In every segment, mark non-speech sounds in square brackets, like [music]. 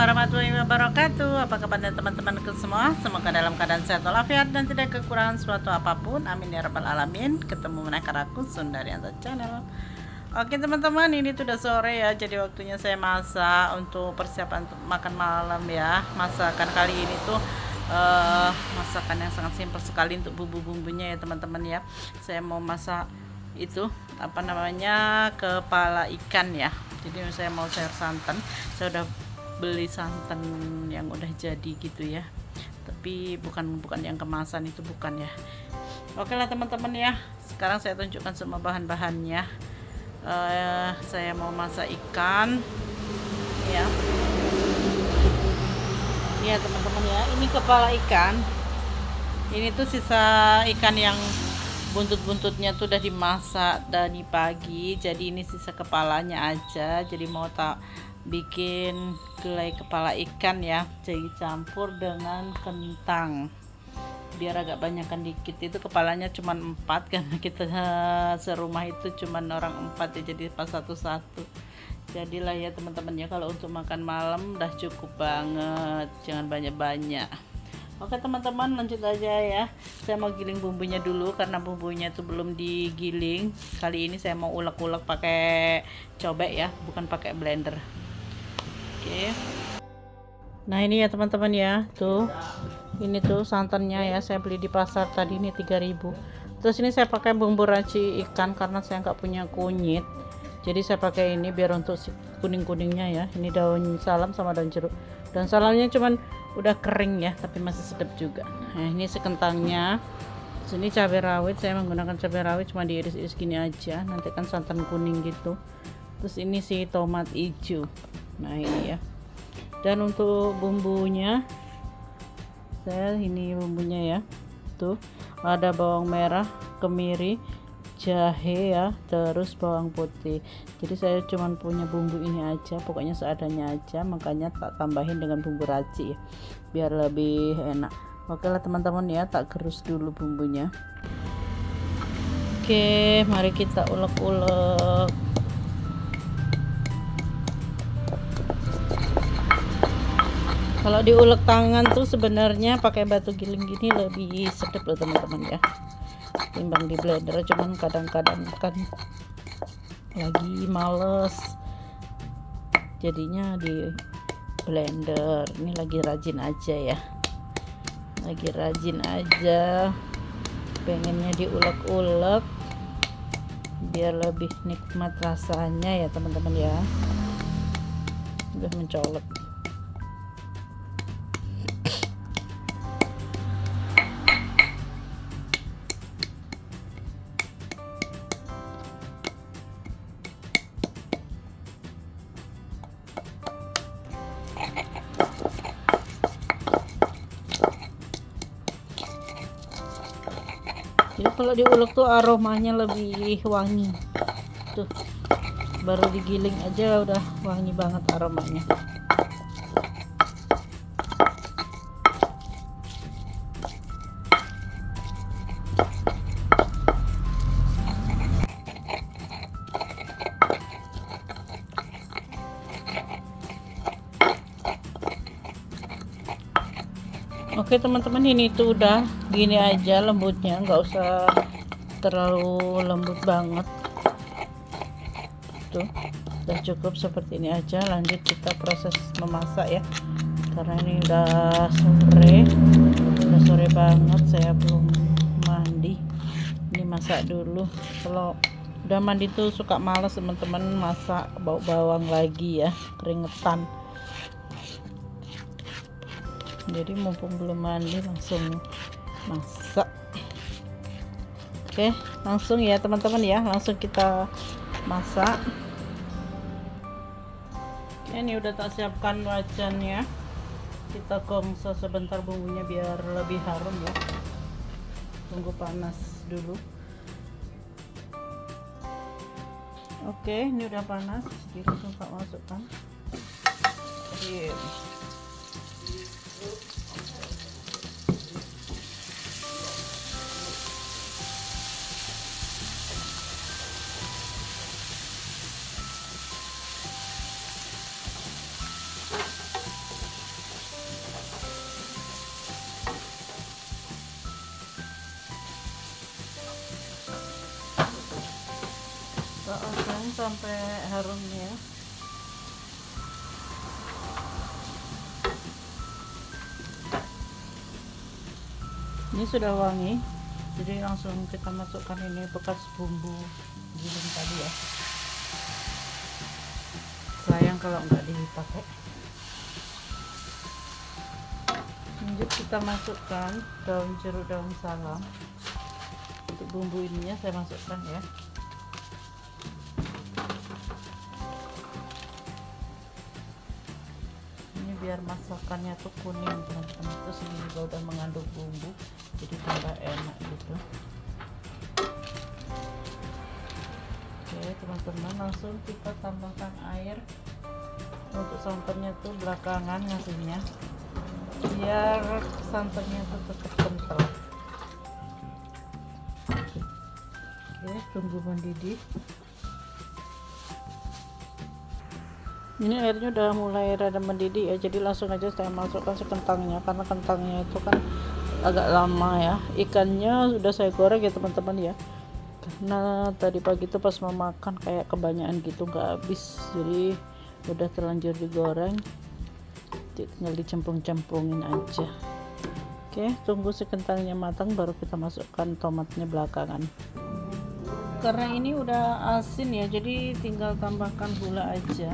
warahmatullahi wabarakatuh. Apa kabar teman-teman semua? Semoga dalam keadaan sehat walafiat Dan tidak kekurangan suatu apa pun. Amin ya rabbal alamin. Ketemu menakar aku Sundarianto channel. Oke teman-teman ini sudah sore ya Jadi waktunya saya masak Untuk persiapan untuk makan malam ya. Masakan kali ini tuh uh, Masakan yang sangat simpel sekali Untuk bumbu-bumbunya ya teman-teman ya. Saya mau masak itu apa namanya kepala ikan ya. Jadi saya mau sayur santan. Saya udah beli santan yang udah jadi gitu ya. Tapi bukan bukan yang kemasan itu bukan ya. Oke lah teman-teman ya. Sekarang saya tunjukkan semua bahan-bahannya. Uh, saya mau masak ikan. Ya. Ya teman-teman ya. Ini kepala ikan. Ini tuh sisa ikan yang buntut-buntutnya tuh udah dimasak dari pagi jadi ini sisa kepalanya aja. Jadi mau tak bikin gulai kepala ikan ya jadi campur dengan kentang. Biar agak banyakkan dikit. Itu kepalanya cuma empat [laughs] karena kita serumah itu cuma orang empat ya jadi pas satu-satu. Jadilah ya teman-teman ya kalau untuk makan malam udah cukup banget. Jangan banyak-banyak Oke teman-teman lanjut aja ya Saya mau giling bumbunya dulu Karena bumbunya itu belum digiling Kali ini saya mau ulek-ulek pakai cobek ya Bukan pakai blender Oke. Nah, ini ya teman-teman ya. Tuh. Ini tuh santannya ya. Saya beli di pasar tadi ini 3000. Terus ini saya pakai bumbu raci ikan karena saya nggak punya kunyit. Jadi saya pakai ini biar untuk kuning-kuningnya ya. Ini daun salam sama daun jeruk. Dan salamnya cuman udah kering ya, tapi masih sedap juga. Nah, ini sekentangnya. Sini cabai rawit, saya menggunakan cabai rawit cuma diiris-iris gini aja. Nanti kan santan kuning gitu. Terus ini sih tomat hijau nah ini ya dan untuk bumbunya saya ini bumbunya ya tuh ada bawang merah kemiri jahe ya terus bawang putih. Jadi saya cuma punya bumbu ini aja pokoknya seadanya aja makanya tak tambahin dengan bumbu raci ya biar lebih enak. Oke lah teman-teman ya tak gerus dulu bumbunya. Oke mari kita ulek-ulek. Kalau diulek tangan tuh sebenarnya pakai batu giling gini lebih sedap loh teman-teman ya timbang di blender. Cuman kadang-kadang kan lagi males. Jadinya di blender. Ini lagi rajin aja ya. Lagi rajin aja. Pengennya diulek-ulek biar lebih nikmat rasanya ya teman-teman ya. Udah mencolok jadi kalau diulek tuh aromanya lebih wangi. Tuh baru digiling aja udah wangi banget aromanya Oke teman-teman ini tuh udah gini aja lembutnya. Nggak usah terlalu lembut banget. Tuh udah cukup seperti ini aja. Lanjut kita proses memasak ya. Karena ini udah sore. Udah sore banget saya belum mandi. Ini masak dulu. Kalau udah mandi tuh suka males teman-teman masak bau bawang lagi ya. Keringetan jadi mumpung belum mandi langsung masak. Oke langsung ya teman-teman ya. Langsung kita masak. Ini udah tak siapkan wajannya kita gongso sebentar bumbunya biar lebih harum ya. Tunggu panas dulu. Oke ini udah panas. Jadi langsung tak masukkan. Oke. Sampai harum ya. Ini sudah wangi jadi langsung kita masukkan ini bekas bumbu giling tadi ya. Sayang kalau nggak dipakai. Lanjut kita masukkan daun jeruk daun salam. Untuk bumbu ininya saya masukkan ya biar masakannya tuh kuning teman-teman. Terus ini juga udah mengandung bumbu jadi tambah enak gitu. Oke teman-teman langsung kita tambahkan air. Untuk santannya tuh belakangan ngasihnya biar santannya tuh tetap kental. Oke tunggu mendidih ini airnya udah mulai rada mendidih ya jadi langsung aja saya masukkan sekentangnya karena kentangnya itu kan agak lama ya. Ikannya sudah saya goreng ya teman-teman ya. Karena tadi pagi itu pas mau makan kayak kebanyakan gitu nggak habis. Jadi udah terlanjur digoreng. Tinggal dicempung-cempungin aja. Oke tunggu sekentangnya matang baru kita masukkan tomatnya belakangan. Karena ini udah asin ya jadi tinggal tambahkan gula aja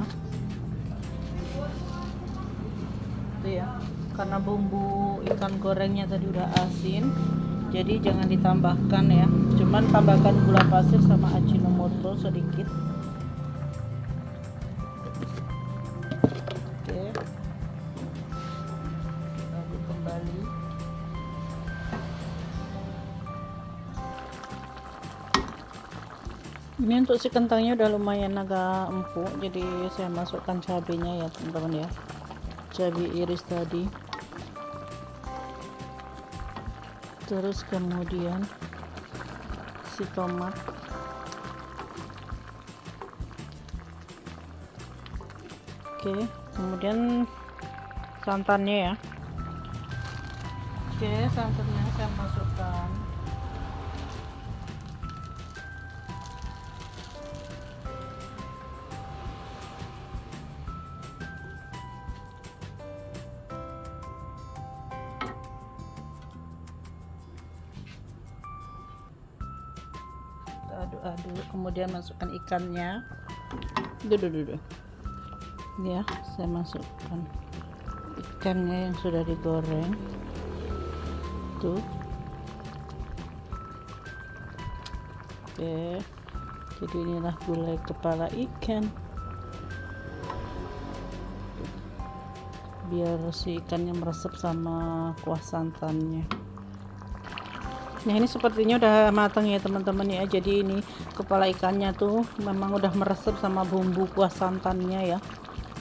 gitu ya. Karena bumbu ikan gorengnya tadi udah asin jadi jangan ditambahkan ya. Cuman tambahkan gula pasir sama ajinomoto sedikit. Ini untuk si kentangnya udah lumayan agak empuk jadi saya masukkan cabenya ya teman-teman ya cabai iris tadi. Terus kemudian si tomat. Oke kemudian santannya ya. Oke santannya saya masukkan aduk-aduk kemudian masukkan ikannya. Duduk duduk ya saya masukkan ikannya yang sudah digoreng. Tuh. Oke jadi inilah gulai kepala ikan. Biar si ikannya meresap sama kuah santannya Nah ini sepertinya udah matang ya teman-teman ya. Jadi ini kepala ikannya tuh memang udah meresap sama bumbu kuah santannya ya.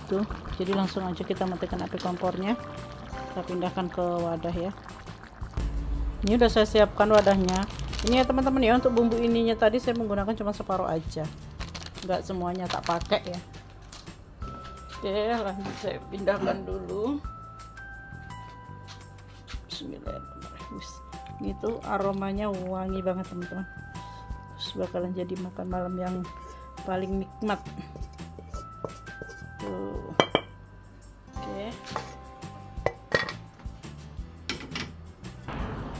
Tuh. Jadi langsung aja kita matikan api kompornya. Kita pindahkan ke wadah ya. Ini udah saya siapkan wadahnya. Ini ya teman-teman ya untuk bumbu ininya tadi saya menggunakan cuma separuh aja. Enggak semuanya tak pakai ya. Oke, lanjut saya pindahkan dulu. Bismillahirrahmanirrahim itu aromanya wangi banget teman-teman. Terus bakalan jadi makan malam yang paling nikmat. Tuh. Oke.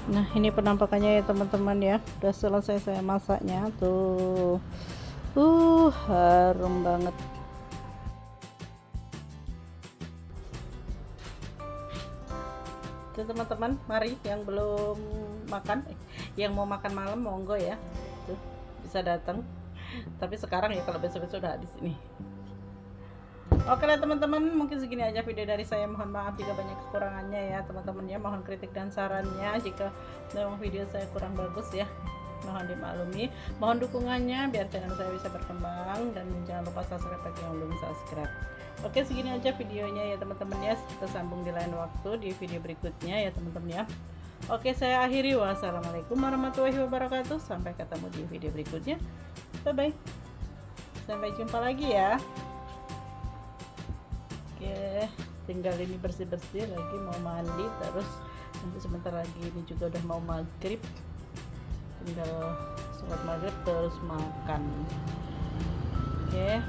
Nah ini penampakannya ya teman-teman ya. Udah selesai saya masaknya tuh. Uh harum banget Oke teman-teman, mari yang belum makan, eh, yang mau makan malam monggo ya, tuh bisa datang. Tapi sekarang ya kalau besok-besok udah di sini. Oke lah teman-teman, mungkin segini aja video dari saya. Mohon maaf jika banyak kekurangannya ya teman-teman ya. Mohon kritik dan sarannya jika memang video saya kurang bagus ya. Mohon dimaklumi. Mohon dukungannya biar channel saya bisa berkembang dan jangan lupa subscribe bagi yang belum subscribe. Oke segini aja videonya ya teman-teman ya. Kita sambung di lain waktu di video berikutnya ya teman-teman ya. Oke saya akhiri. Wassalamualaikum warahmatullahi wabarakatuh. Sampai ketemu di video berikutnya. Bye bye sampai jumpa lagi ya. Oke tinggal ini bersih-bersih lagi mau mandi terus. Nanti sebentar lagi ini juga udah mau maghrib. Tinggal sholat maghrib terus makan. Oke